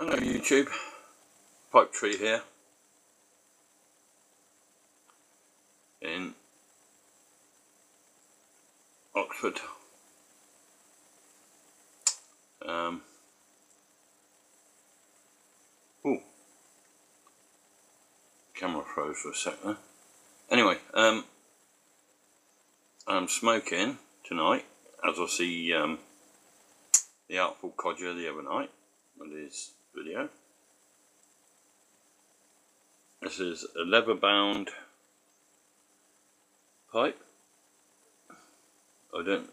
Hello YouTube, Pipe Tree here in Oxford. Um, ooh, camera froze for a sec there. Anyway, um, I'm smoking tonight as I see um, the Artful Codger the other night with his video. This is a leather bound pipe. I don't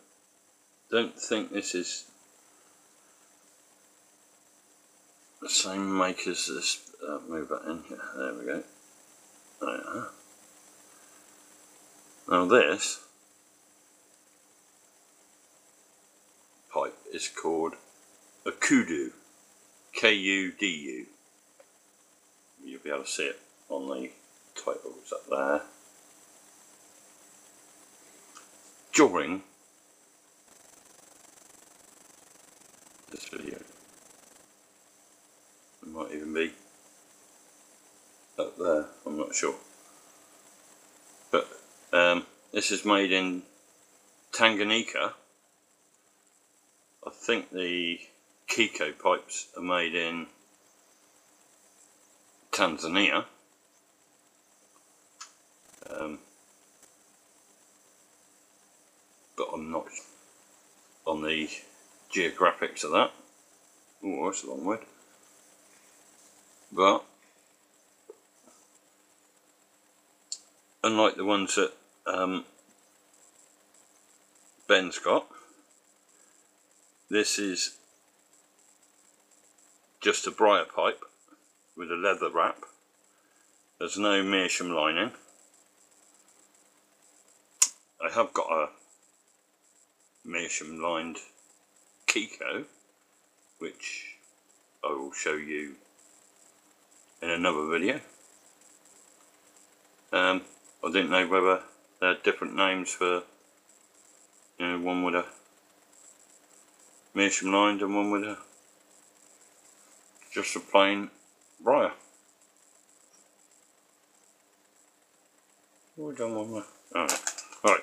don't think this is the same make as this. Uh, move that in here. There we go. There. Now this pipe is called a kudu. K-U-D-U. You'll be able to see it on the titles up there. During this video. It might even be up there, I'm not sure. But um, this is made in Tanganyika. I think the Kiko pipes are made in Tanzania. Um, but I'm not on the geographics of that. Oh, that's a long word. But unlike the ones that um, Ben's got, this is just a briar pipe with a leather wrap. There's no meerschaum lining. I have got a meerschaum lined Kiko, which I will show you in another video. Um, I didn't know whether there are different names for, you know, one with a meerschaum lined and one with a just a plain briar. What done? Oh, right.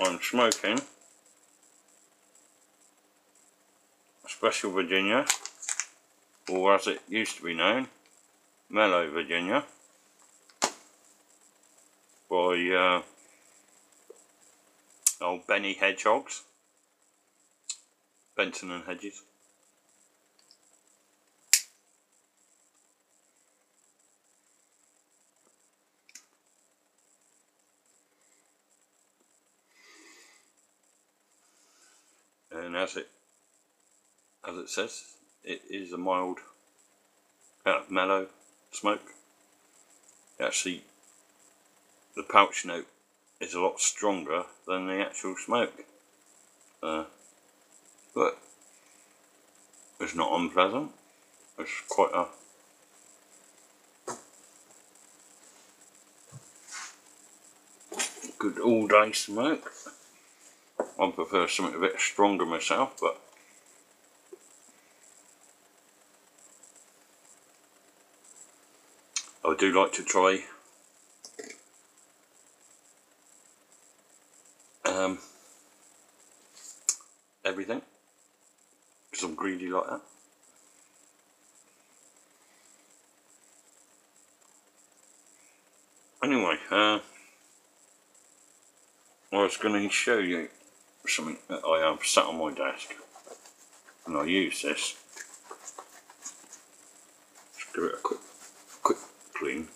I'm smoking Special Virginia, or as it used to be known, Mellow Virginia, by uh, old Benny Hedgehogs, Benson and Hedges. And as it as it says it is a mild mellow smoke. Actually the pouch note is a lot stronger than the actual smoke. Uh, but it's not unpleasant. It's quite a good all day smoke I prefer something a bit stronger myself, but I do like to try um, everything because I'm greedy like that. Anyway, uh, I was going to show you something that I have sat on my desk. And I use this. Just give it a quick quick clean.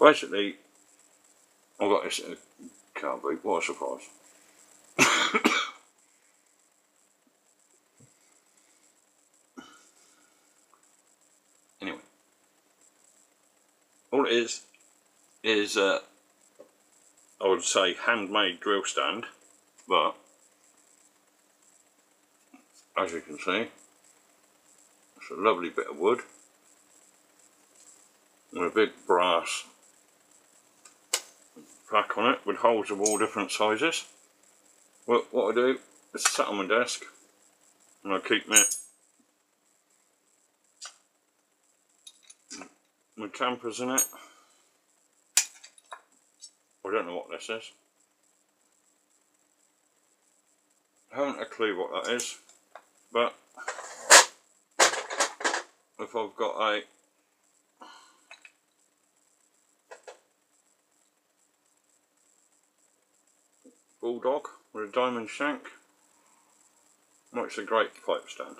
Basically I got this at a car boot, what a surprise. Anyway. All it is is uh, I would say handmade drill stand but, as you can see, it's a lovely bit of wood with a big brass plaque on it with holes of all different sizes. Well, what I do is sit on my desk and I keep my my tampers in it. I don't know what this is. Haven't a clue what that is, but if I've got a bulldog with a diamond shank, makes a great pipe stand.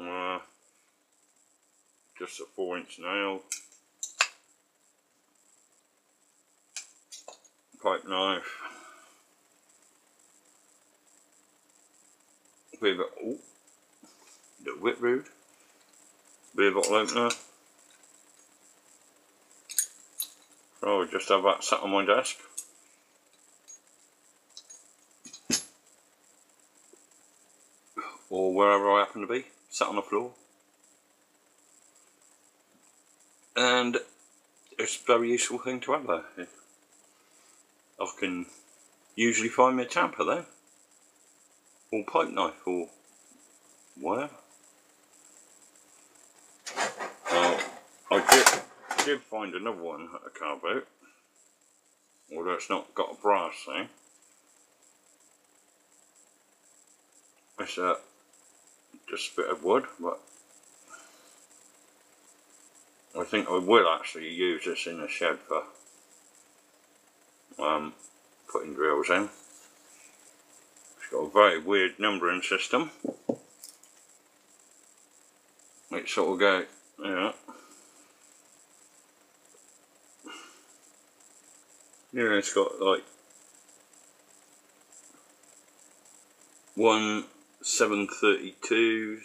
Uh, just a four inch nail, pipe knife, of a, oh, the bit of bottle opener. I just have that sat on my desk. Or wherever I happen to be, sat on the floor. And it's a very useful thing to have there. I can usually find me a tamper there. Or pipe knife or whatever. Uh, I did, did find another one at a car boat. Although it's not got a brass thing. It's a just a bit of wood, but I think I will actually use this in the shed for um, putting drills in. Got a very weird numbering system. It sort of go, yeah. Yeah, it's got like one seven thirty two,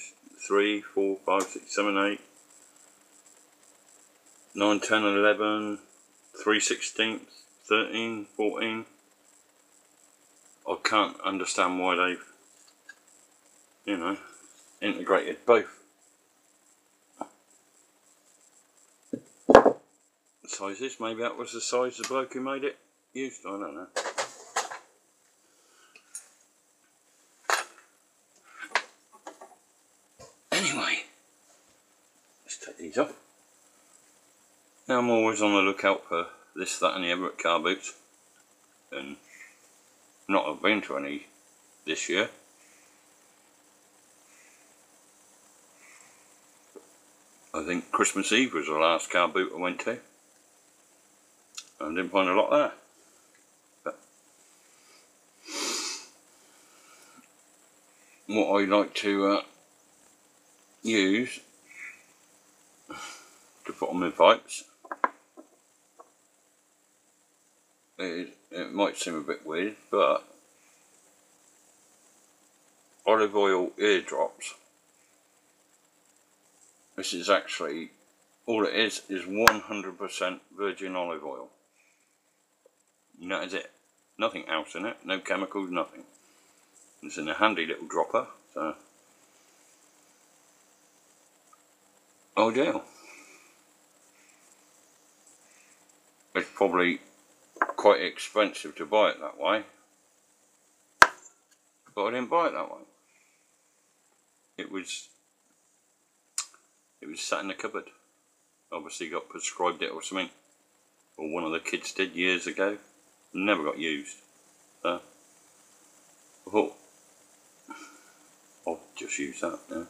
three, four, five, six, seven, eight, nine, ten, eleven, three sixteenths, thirteen, fourteen. I can't understand why they've, you know, integrated both sizes. Maybe that was the size the bloke who made it used. I don't know. Anyway, let's take these off. Now I'm always on the lookout for this, that and the other car boots. And not have been to any this year. I think Christmas Eve was the last car boot I went to. I didn't find a lot there. But what I like to uh, use to put on my pipes it, it might seem a bit weird but olive oil eardrops this is actually all it is is 100% virgin olive oil. That is it. Nothing else in it. No chemicals nothing. It's in a handy little dropper so. Oh dear. it's probably quite expensive to buy it that way. But I didn't buy it that way. It was it was sat in the cupboard. Obviously got prescribed it or something. Or one of the kids did years ago. Never got used. So I thought I'll just use that now.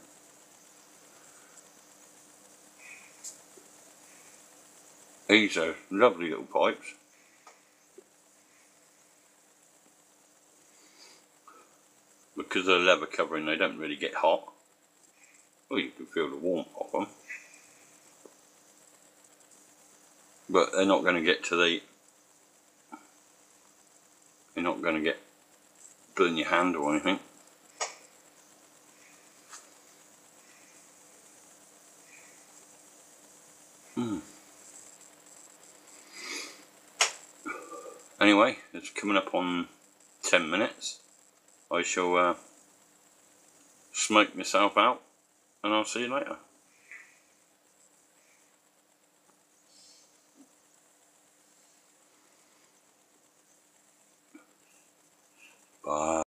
These are lovely little pipes because of the leather covering they don't really get hot. Well you can feel the warmth of them. But they're not going to get to the you're not going to get burn your hand or anything. Hmm. anyway it's coming up on 10 minutes I shall uh, smoke myself out and I'll see you later. Bye.